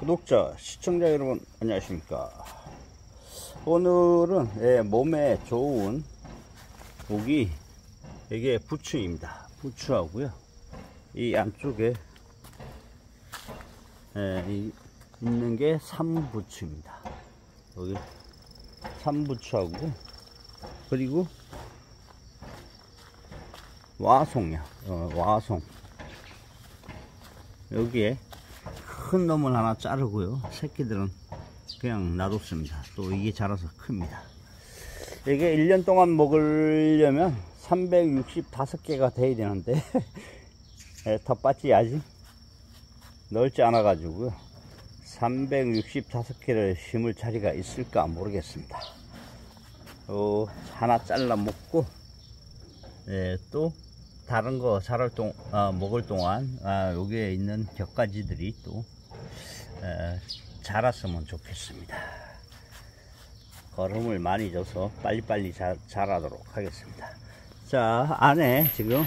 구독자, 시청자 여러분 안녕하십니까? 오늘은 예, 몸에 좋은 고기 이게 부추입니다. 부추하고요. 이 안쪽에 예, 이, 있는 게 삼부추입니다. 여기 삼부추하고 그리고 와송이야. 어, 와송. 여기에 큰 놈을 하나 자르고요. 새끼들은 그냥 놔뒀습니다. 또 이게 자라서 큽니다. 이게 1년 동안 먹으려면 365개가 돼야 되는데 텃밭이 아직 넓지 않아 가지고요. 365개를 심을 자리가 있을까 모르겠습니다. 어, 하나 잘라 먹고 예, 또 다른 거 자랄 동, 아, 먹을 동안 아, 여기에 있는 격가지들이 또 에, 자랐으면 좋겠습니다. 걸음을 많이 줘서 빨리빨리 자, 자라도록 하겠습니다. 자, 안에 지금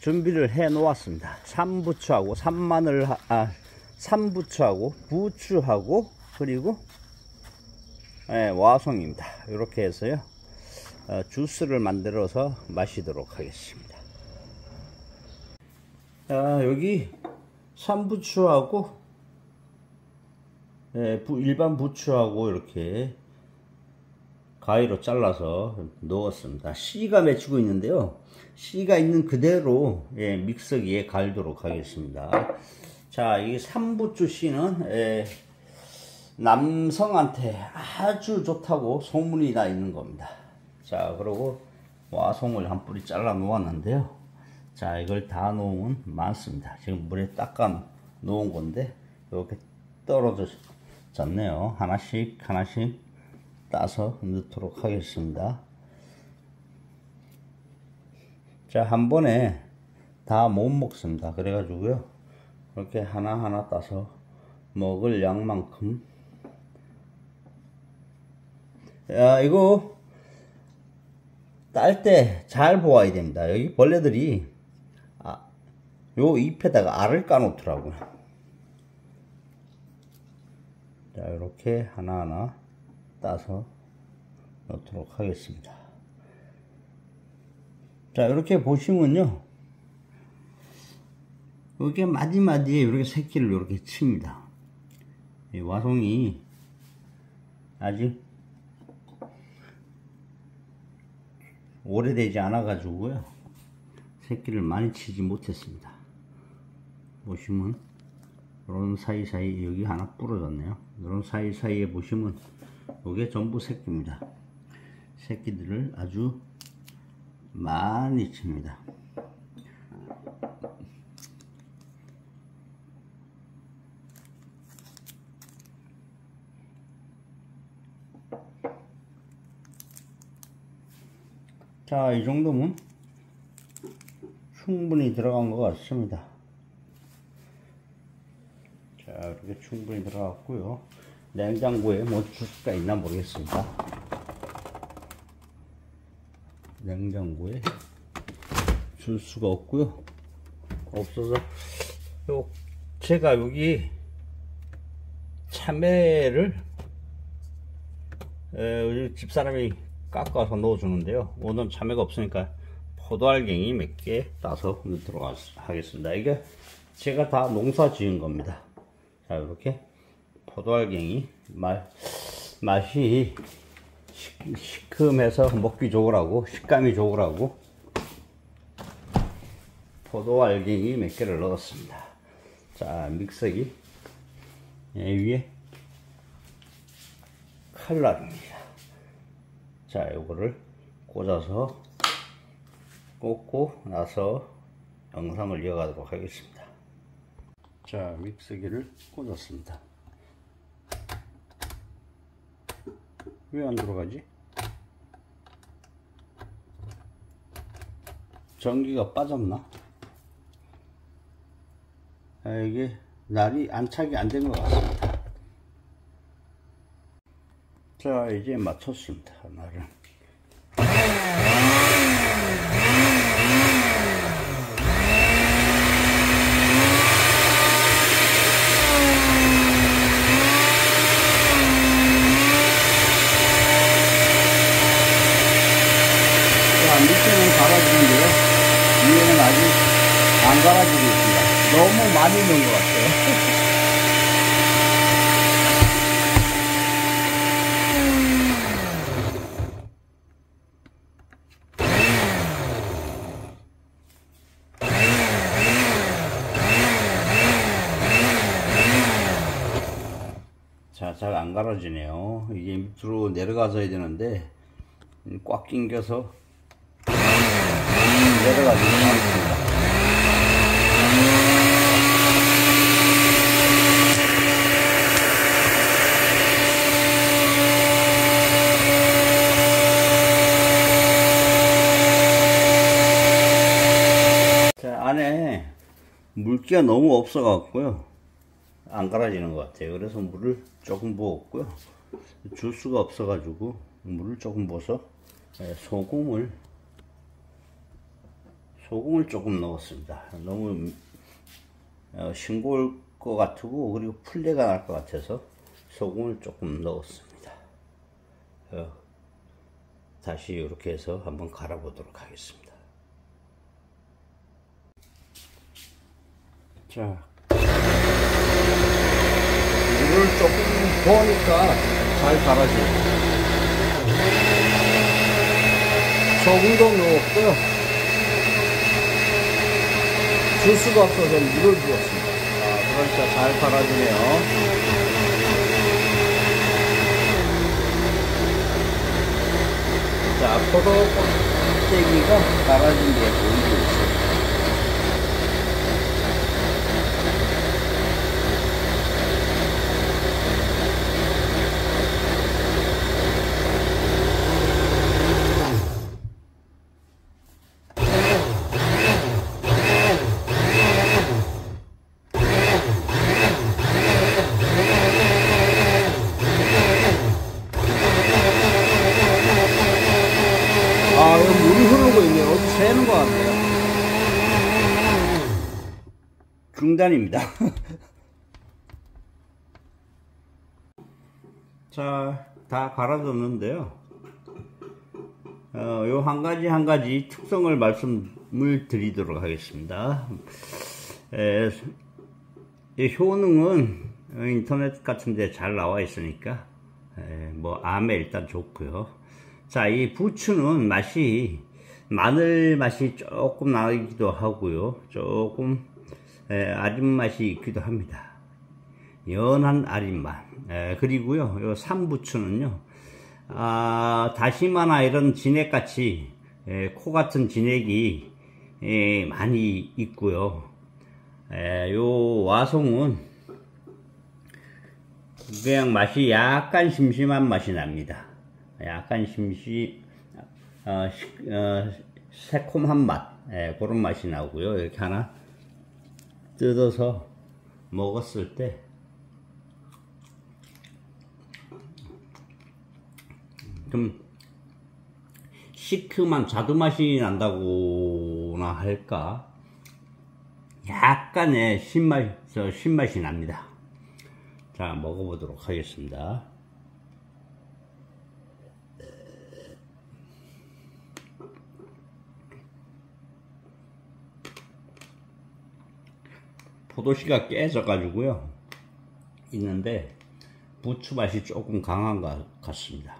준비를 해 놓았습니다. 삼부추하고 삼마늘, 아, 삼부추하고 부추하고 그리고 예, 와송입니다. 이렇게 해서요. 어, 주스를 만들어서 마시도록 하겠습니다. 자, 여기 삼부추하고 예, 부, 일반 부추하고 이렇게 가위로 잘라서 넣었습니다. 씨가 맺히고 있는데요. 씨가 있는 그대로 예, 믹서기에 갈도록 하겠습니다. 자, 이 삼부추 씨는 예, 남성한테 아주 좋다고 소문이 나 있는 겁니다. 자, 그리고 와송을 한 뿌리 잘라 놓았는데요. 자, 이걸 다 놓으면 많습니다. 지금 물에 닦아 놓은 건데 이렇게 떨어 졌네요. 하나씩 하나씩 따서 넣도록 하겠습니다. 자, 한 번에 다 못 먹습니다. 그래가지고요. 이렇게 하나하나 따서 먹을 양만큼. 야, 이거 딸 때 잘 보아야 됩니다. 여기 벌레들이 아, 요 잎에다가 알을 까놓더라고요. 자, 이렇게 하나하나 따서 넣도록 하겠습니다. 자, 이렇게 보시면요. 이렇게 마디마디에 이렇게 새끼를 이렇게 칩니다. 이 와송이 아직 오래되지 않아 가지고요. 새끼를 많이 치지 못했습니다. 보시면 이런 사이사이 여기 하나 부러졌네요. 이런 사이사이에 보시면 이게 전부 새끼입니다. 새끼들을 아주 많이 칩니다. 자, 이 정도면 충분히 들어간 것 같습니다. 자, 이렇게 충분히 들어갔고요. 냉장고에 뭐 주스가 있나 모르겠습니다. 냉장고에 줄 수가 없고요. 없어서 요 제가 여기 참외를 에, 집사람이 깎아서 넣어주는데요. 오늘 참외가 없으니까 포도알갱이 몇 개 따서 넣도록 하겠습니다. 이게 제가 다 농사 지은 겁니다. 자, 이렇게 포도알갱이 맛, 맛이 시 큼해서 먹기 좋으라고, 식감이 좋으라고 포도알갱이 몇 개를 넣었습니다. 자, 믹서기 위에 칼날입니다. 자, 요거를 꽂아서 꽂고 나서 영상을 이어가도록 하겠습니다. 자, 믹서기를 꽂았습니다. 왜 안 들어가지? 전기가 빠졌나? 아, 이게 날이 안착이 안 된 것 같습니다. 자, 이제 맞췄습니다. 날을. 밑에는 갈아지는데요. 위에는 아직 안 갈아지고 있습니다. 너무 많이 넣은 것 같아요. 자, 잘 안 갈아지네요. 이게 밑으로 내려가서 해야 되는데, 꽉 낑겨서 내려가지고 않습니다. 자, 안에 물기가 너무 없어 갖고요. 안 갈아지는 것 같아요. 그래서 물을 조금 부었고요. 줄 수가 없어 가지고 물을 조금 부어서 예, 소금을 소금을 조금 넣었습니다. 너무 어, 싱거울 것 같고 그리고 풀레가 날 것 같아서 소금을 조금 넣었습니다. 어, 다시 이렇게 해서 한번 갈아 보도록 하겠습니다. 자, 물을 조금 부으니까 잘 갈아져요. 소금도 넣었고요. 줄 수가 없어서 물을 부었습니다. 아, 그러니까 잘 갈아지네요. 자, 포도 껍데기가 갈아진 게 보이고 있습니다. 아, 여기 물이 흐르고 새는 것 같네요. 중단입니다. 자, 다 갈아줬는데요. 어, 요한 가지 한 가지 특성을 말씀을 드리도록 하겠습니다. 에, 이 효능은 인터넷 같은 데 잘 나와 있으니까, 에, 뭐, 암에 일단 좋고요. 자, 이 부추는 맛이 마늘 맛이 조금 나기도 하고요. 조금 에, 아린 맛이 있기도 합니다. 연한 아린 맛. 에, 그리고요, 요 삼부추는요, 아, 다시마나 이런 진액같이 에, 코 같은 진액이 에, 많이 있고요. 에, 요 와송은 그냥 맛이 약간 심심한 맛이 납니다. 약간 심시, 어, 시, 어, 새콤한 맛, 예, 그런 맛이 나오고요. 이렇게 하나 뜯어서 먹었을 때, 좀 시큼한 자두 맛이 난다고나 할까? 약간의 신맛, 저 신맛이 납니다. 자, 먹어보도록 하겠습니다. 포도씨가 깨져 가지고요. 있는데, 부추 맛이 조금 강한 것 같습니다.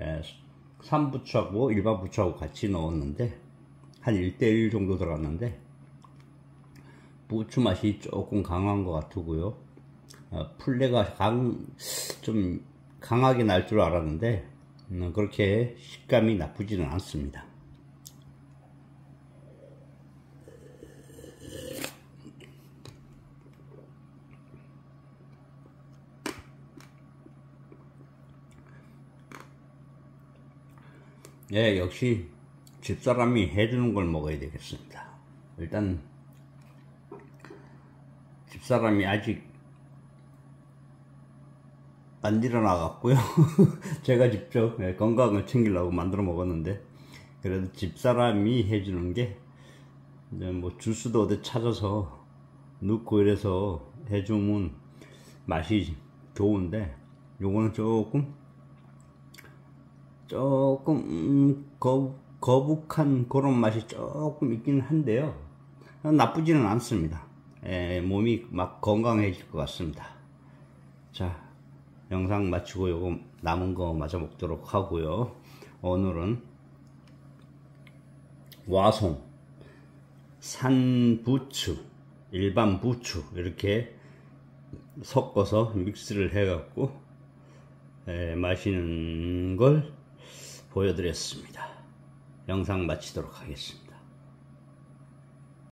예, 삼부추하고 일반 부추하고 같이 넣었는데, 한 1대1 정도 들어갔는데, 부추 맛이 조금 강한 것 같고요. 어, 풀레가 강, 좀 강하게 날 줄 알았는데, 음, 그렇게 식감이 나쁘지는 않습니다. 예, 역시 집사람이 해주는 걸 먹어야 되겠습니다. 일단 집사람이 아직 안 일어나갔고요. 제가 직접 예, 건강을 챙기려고 만들어 먹었는데 그래도 집사람이 해주는 게 뭐 주스도 어디 찾아서 넣고 이래서 해주면 맛이 좋은데 요거는 조금 조금 음, 거, 거북한 그런 맛이 조금 있긴 한데요. 나쁘지는 않습니다. 에, 몸이 막 건강해질 것 같습니다. 자, 영상 마치고 요거 남은 거 마저 먹도록 하고요. 오늘은 와송, 산부추, 일반 부추 이렇게 섞어서 믹스를 해 갖고 에, 마시는 걸 보여드렸습니다. 영상 마치도록 하겠습니다.